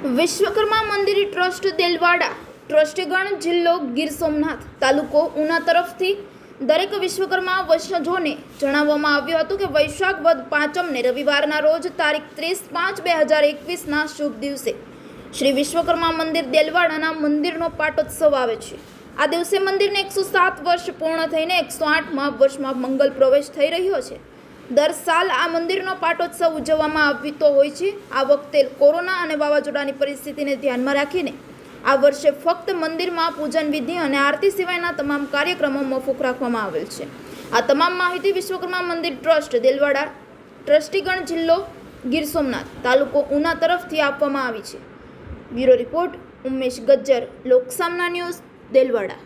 વિશ્વકર્મા મંદિર ટ્રસ્ટ દેલવાડા, ટ્રસ્ટગણ જિલ્લો ગીર સોમનાથ તાલુકો ઉના તરફથી દરેક વિશ્વકર્મા વંશજોને જણાવવામાં આવ્યું હતું કે વૈશાખ વદ પાંચમને રવિવારના રોજ તારીખ ત્રીસ પાંચ બે હજાર એકવીસના શુભ દિવસે શ્રી વિશ્વકર્મા મંદિર દેલવાડાના મંદિરનો પાટોત્સવ આવે છે. આ દિવસે મંદિરને એકસો સાત વર્ષ પૂર્ણ થઈને એકસો આઠમાં વર્ષમાં મંગલ પ્રવેશ થઈ રહ્યો છે. દર સાલ આ મંદિરનો પાટોત્સવ ઉજવવામાં આવતો હોય છે. આ વખતે કોરોના અને વાવાઝોડાની પરિસ્થિતિને ધ્યાનમાં રાખીને આ વર્ષે ફક્ત મંદિરમાં પૂજન વિધિ અને આરતી સિવાયના તમામ કાર્યક્રમો મોકૂફ રાખવામાં આવેલ છે. આ તમામ માહિતી વિશ્વકર્મા મંદિર ટ્રસ્ટ, દેલવાડા, ટ્રસ્ટીગણ જિલ્લો, ગીર સોમનાથ, તાલુકો ઉના તરફથી આપવામાં આવી છે. Bureau report, Umesh Gajjar, Loksamna news, Delwada.